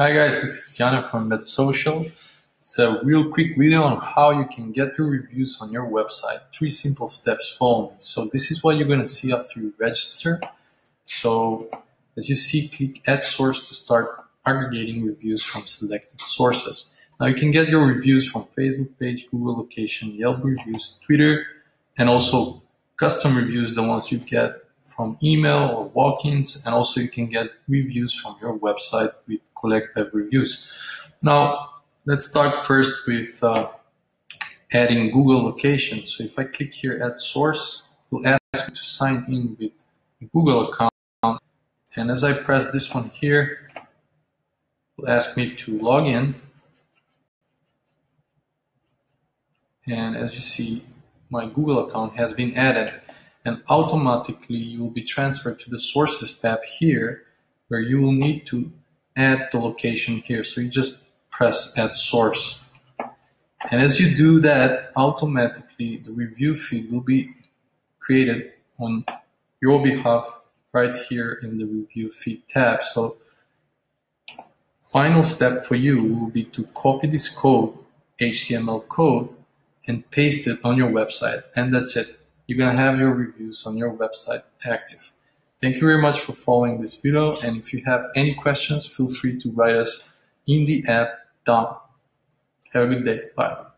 Hi guys, this is Jana from EmbedSocial. It's a real quick video on how you can get your reviews on your website. Three simple steps follow me. So this is what you're going to see after you register. So as you see, click add source to start aggregating reviews from selected sources. Now you can get your reviews from Facebook page, Google location, Yelp reviews, Twitter, and also custom reviews, the ones you get from email or walk-ins, and also you can get reviews from your website with collective reviews. Now, let's start first with uh, adding Google location. So if I click here add source, it will ask me to sign in with a Google account. And as I press this one here, it will ask me to log in. And as you see, my Google account has been added and automatically you will be transferred to the sources tab here where you will need to add the location here. So you just press add source. And as you do that, automatically the review feed will be created on your behalf right here in the review feed tab. So final step for you will be to copy this code, HTML code, and paste it on your website. And that's it you're going to have your reviews on your website active. Thank you very much for following this video. And if you have any questions, feel free to write us in the app down. Have a good day. Bye.